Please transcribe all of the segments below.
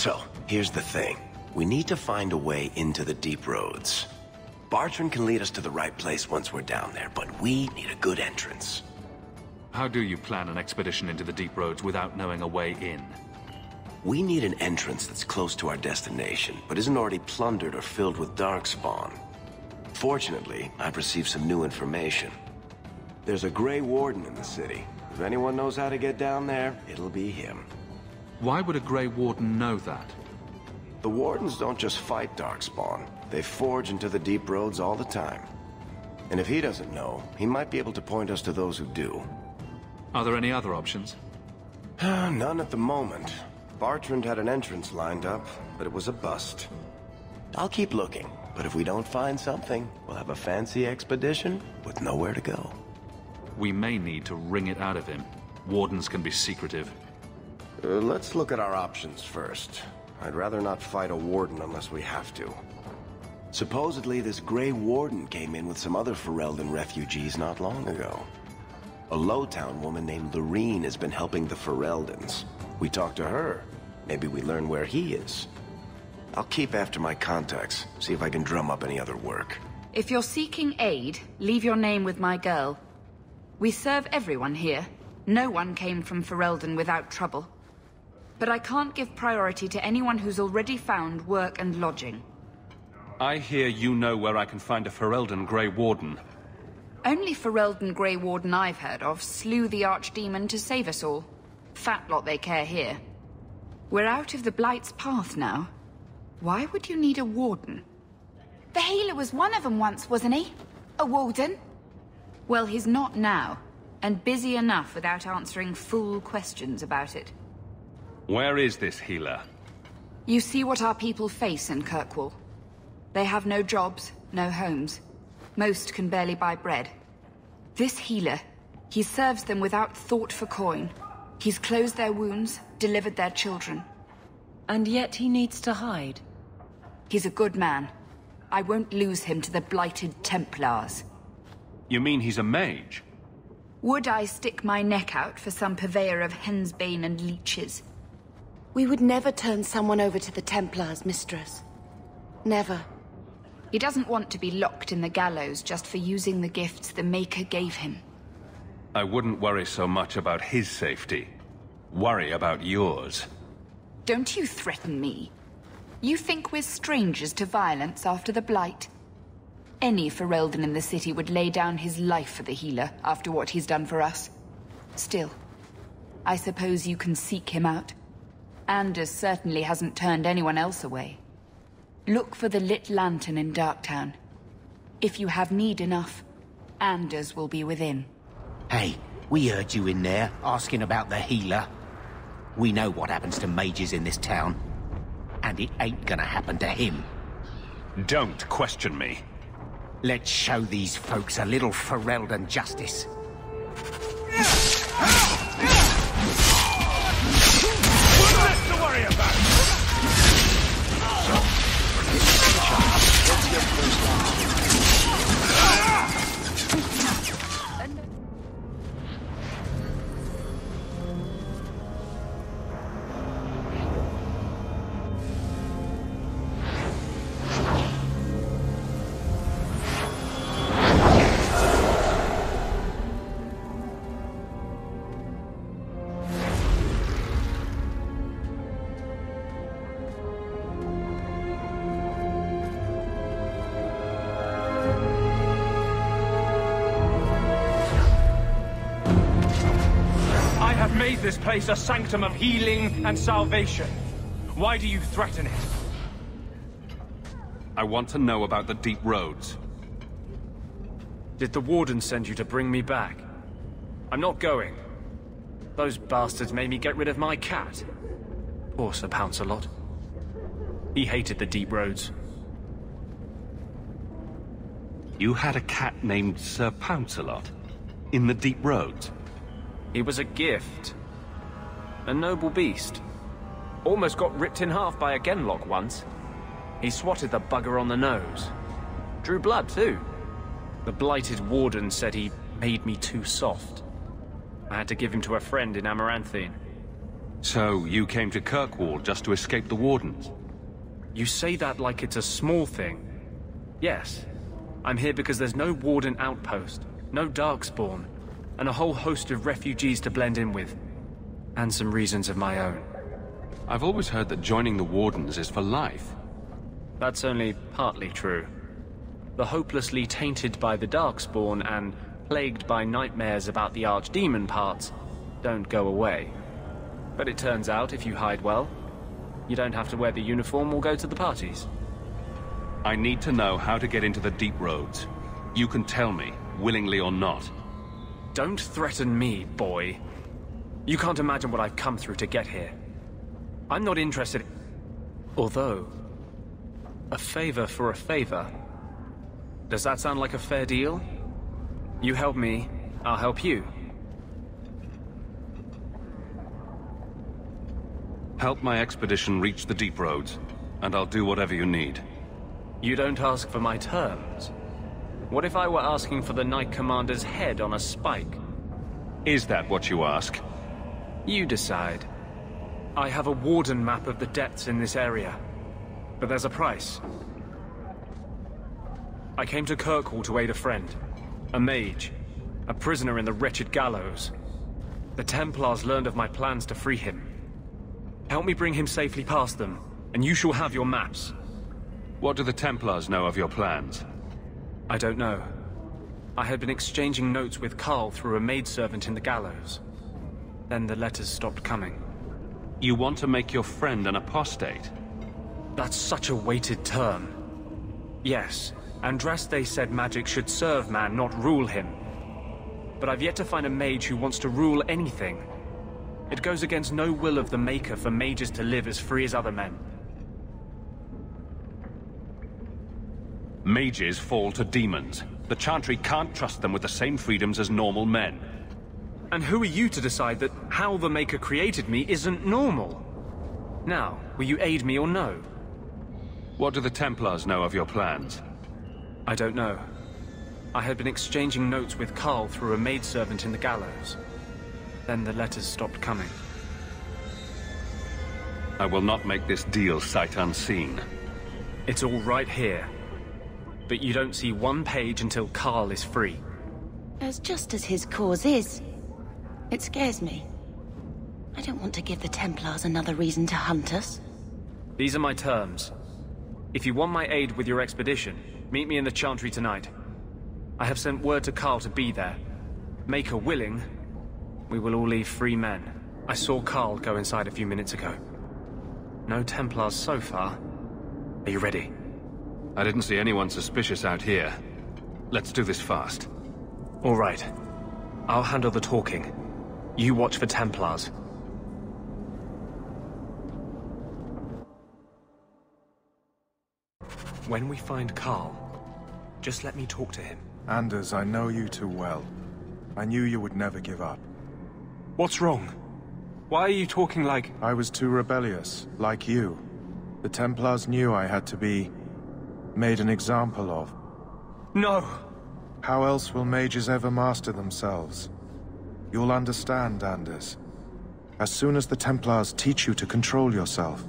So, here's the thing. We need to find a way into the deep roads. Bartrand can lead us to the right place once we're down there, but we need a good entrance. How do you plan an expedition into the deep roads without knowing a way in? We need an entrance that's close to our destination, but isn't already plundered or filled with darkspawn. Fortunately, I've received some new information. There's a Grey Warden in the city. If anyone knows how to get down there, it'll be him. Why would a Grey Warden know that? The Wardens don't just fight Darkspawn. They forge into the deep roads all the time. And if he doesn't know, he might be able to point us to those who do. Are there any other options? None at the moment. Bartrand had an entrance lined up, but it was a bust. I'll keep looking, but if we don't find something, we'll have a fancy expedition with nowhere to go. We may need to wring it out of him. Wardens can be secretive. Uh, let's look at our options first. I'd rather not fight a warden unless we have to. Supposedly, this Grey Warden came in with some other Ferelden refugees not long ago. A Lowtown woman named Lirene has been helping the Fereldans. We talk to her. Maybe we learn where he is. I'll keep after my contacts, see if I can drum up any other work. If you're seeking aid, leave your name with my girl. We serve everyone here. No one came from Ferelden without trouble. But I can't give priority to anyone who's already found work and lodging. I hear you know where I can find a Ferelden Grey Warden. Only Ferelden Grey Warden I've heard of slew the Archdemon to save us all. Fat lot they care here. We're out of the Blight's path now. Why would you need a Warden? The healer was one of them once, wasn't he? A Warden? Well, he's not now, and busy enough without answering fool questions about it. Where is this healer? You see what our people face in Kirkwall. They have no jobs, no homes. Most can barely buy bread. This healer, he serves them without thought for coin. He's closed their wounds, delivered their children. And yet he needs to hide. He's a good man. I won't lose him to the blighted Templars. You mean he's a mage? Would I stick my neck out for some purveyor of henbane and leeches? We would never turn someone over to the Templars, mistress. Never. He doesn't want to be locked in the gallows just for using the gifts the Maker gave him. I wouldn't worry so much about his safety. Worry about yours. Don't you threaten me. You think we're strangers to violence after the Blight? Any Ferelden in the city would lay down his life for the healer after what he's done for us. Still, I suppose you can seek him out. Anders certainly hasn't turned anyone else away. Look for the lit lantern in Darktown. If you have need enough, Anders will be within. Hey, we heard you in there, asking about the healer. We know what happens to mages in this town. And it ain't gonna happen to him. Don't question me. Let's show these folks a little Ferelden justice. Made this place a sanctum of healing and salvation. Why do you threaten it? I want to know about the deep roads. Did the Warden send you to bring me back? I'm not going. Those bastards made me get rid of my cat. Poor Sir Pouncelot. He hated the deep roads. You had a cat named Sir Pouncelot? In the deep roads? It was a gift. A noble beast. Almost got ripped in half by a Genlock once. He swatted the bugger on the nose. Drew blood, too. The blighted warden said he made me too soft. I had to give him to a friend in Amaranthine. So, you came to Kirkwall just to escape the Wardens? You say that like it's a small thing. Yes. I'm here because there's no Warden outpost, no Darkspawn, and a whole host of refugees to blend in with. And some reasons of my own. I've always heard that joining the Wardens is for life. That's only partly true. The hopelessly tainted by the Darkspawn and plagued by nightmares about the Archdemon parts don't go away. But it turns out if you hide well, you don't have to wear the uniform or go to the parties. I need to know how to get into the deep roads. You can tell me, willingly or not. Don't threaten me, boy. You can't imagine what I've come through to get here. I'm not interested... Although... A favor for a favor. Does that sound like a fair deal? You help me, I'll help you. Help my expedition reach the deep roads, and I'll do whatever you need. You don't ask for my terms. What if I were asking for the Knight Commander's head on a spike? Is that what you ask? You decide. I have a Warden map of the depths in this area. But there's a price. I came to Kirkwall to aid a friend. A mage. A prisoner in the wretched gallows. The Templars learned of my plans to free him. Help me bring him safely past them, and you shall have your maps. What do the Templars know of your plans? I don't know. I had been exchanging notes with Karl through a maidservant in the gallows. Then the letters stopped coming. You want to make your friend an apostate? That's such a weighted term. Yes, Andraste said magic should serve man, not rule him. But I've yet to find a mage who wants to rule anything. It goes against no will of the Maker for mages to live as free as other men. Mages fall to demons. The Chantry can't trust them with the same freedoms as normal men. And who are you to decide that how the Maker created me isn't normal? Now, will you aid me or no? What do the Templars know of your plans? I don't know. I had been exchanging notes with Karl through a maidservant in the gallows. Then the letters stopped coming. I will not make this deal sight unseen. It's all right here. But you don't see one page until Karl is free. As just as his cause is. It scares me. I don't want to give the Templars another reason to hunt us. These are my terms. If you want my aid with your expedition, meet me in the Chantry tonight. I have sent word to Karl to be there. Maker willing, we will all leave free men. I saw Karl go inside a few minutes ago. No Templars so far. Are you ready? I didn't see anyone suspicious out here. Let's do this fast. All right. I'll handle the talking. You watch for Templars. When we find Karl, just let me talk to him. Anders, I know you too well. I knew you would never give up. What's wrong? Why are you talking like... I was too rebellious, like you. The Templars knew I had to be... made an example of. No! How else will mages ever master themselves? You'll understand, Anders. As soon as the Templars teach you to control yourself.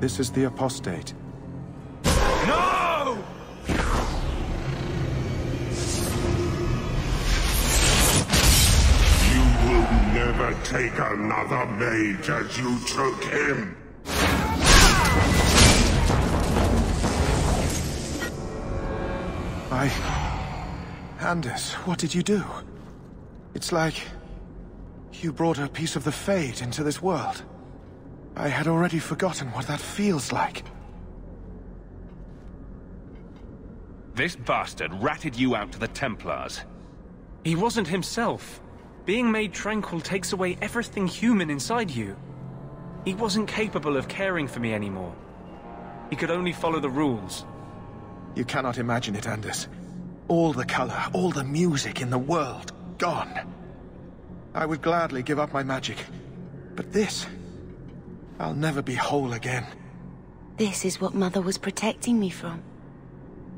This is the Apostate. No! You will never take another mage as you took him. I... Anders, what did you do? It's like... You brought a piece of the Fade into this world. I had already forgotten what that feels like. This bastard ratted you out to the Templars. He wasn't himself. Being made tranquil takes away everything human inside you. He wasn't capable of caring for me anymore. He could only follow the rules. You cannot imagine it, Anders. All the color, all the music in the world, gone. I would gladly give up my magic. But this... I'll never be whole again. This is what Mother was protecting me from.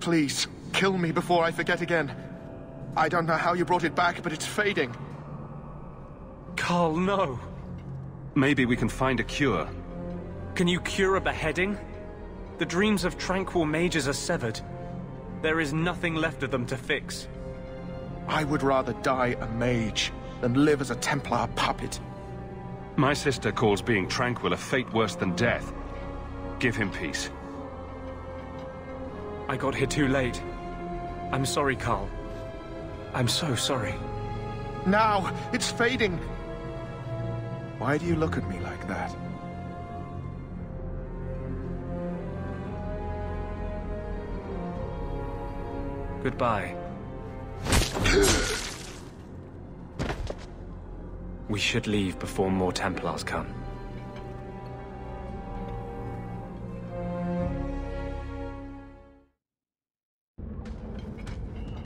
Please, kill me before I forget again. I don't know how you brought it back, but it's fading. Karl, no. Maybe we can find a cure. Can you cure a beheading? The dreams of tranquil mages are severed. There is nothing left of them to fix. I would rather die a mage than live as a Templar puppet. My sister calls being tranquil a fate worse than death. Give him peace. I got here too late. I'm sorry, Karl. I'm so sorry. Now! It's fading! Why do you look at me like that? Goodbye. we should leave before more Templars come.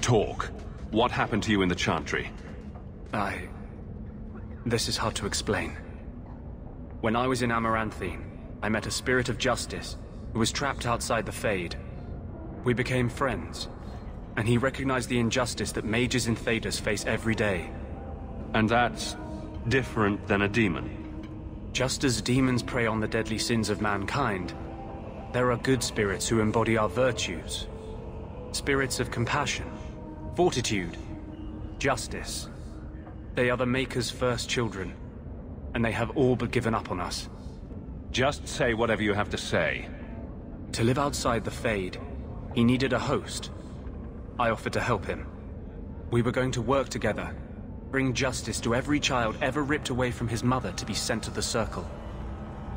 Talk. What happened to you in the Chantry? I... This is hard to explain. When I was in Amaranthine, I met a spirit of justice who was trapped outside the Fade. We became friends, and he recognized the injustice that mages in Thedas face every day. And that's different than a demon? Just as demons prey on the deadly sins of mankind, there are good spirits who embody our virtues. Spirits of compassion, fortitude, justice. They are the Maker's first children, and they have all but given up on us. Just say whatever you have to say. To live outside the Fade, he needed a host. I offered to help him. We were going to work together, bring justice to every child ever ripped away from his mother to be sent to the Circle.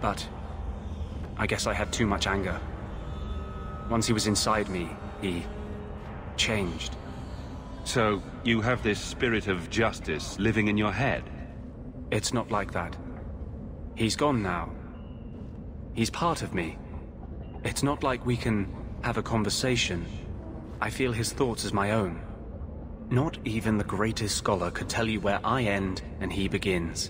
But... I guess I had too much anger. Once he was inside me, he... changed. So, you have this spirit of justice living in your head? It's not like that. He's gone now. He's part of me. It's not like we can have a conversation. I feel his thoughts as my own. Not even the greatest scholar could tell you where I end and he begins.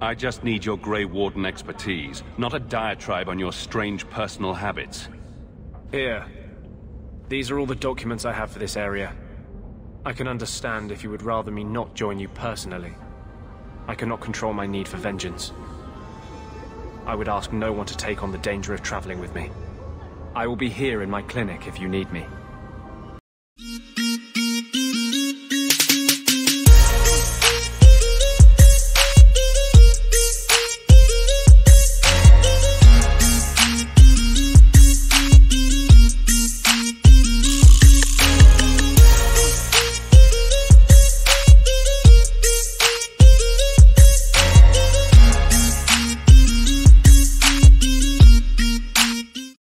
I just need your Grey Warden expertise, not a diatribe on your strange personal habits. Here. These are all the documents I have for this area. I can understand if you would rather me not join you personally. I cannot control my need for vengeance. I would ask no one to take on the danger of traveling with me. I will be here in my clinic if you need me.